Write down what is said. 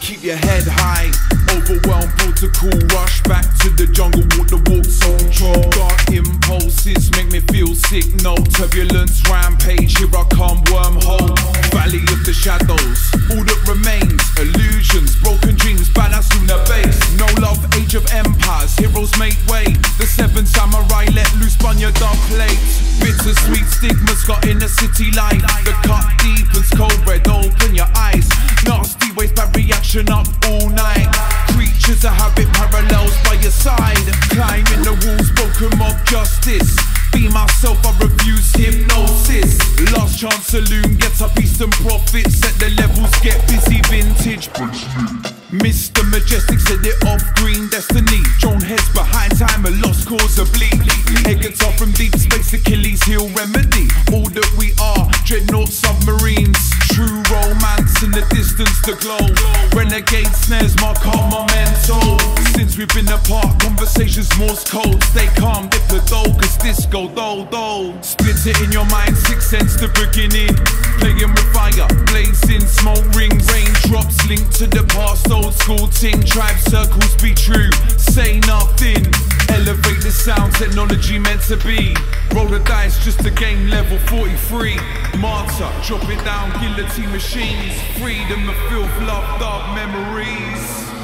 Keep, your head high. Overwhelmed, protocol Rush. Back to the jungle Walk the walk soul. control Dark impulses make me feel sick. No turbulence rampage. Here I come wormhole. Valley of the shadows. All that remains Illusions. Broken dreams Badass lunar base. No love age of empires. Heroes make way. Seven samurai let loose on your dark plate. Bittersweet stigmas got in the city life. The cut deepens, cold red. Open your eyes. Nasty waves, bad reaction up all night. Creatures of habit parallels by your side. Climbing the walls, broken mob justice. Be myself, I refuse hypnosis. Last chance saloon gets up Eastern profits. Set the levels, get busy, vintage. Mr. Majestic set it off, green destiny. Heel remedy. All that we are, dreadnought submarines. True romance in the distance, the glow. Renegade snares mark our memento. Since we've been apart, conversations Morse code. Stay calm, dip the dough, cause disco, do, do. Split it in your mind, six sense the beginning. Playing with fire, blazing smoke rings. Raindrops linked to the past, old school ting. Tribe circles be true, say nothing. Sound, technology meant to be. Roll the dice just to gain level 43. Martyr, drop it down, guillotine machines. Freedom of filth, love, dark memories.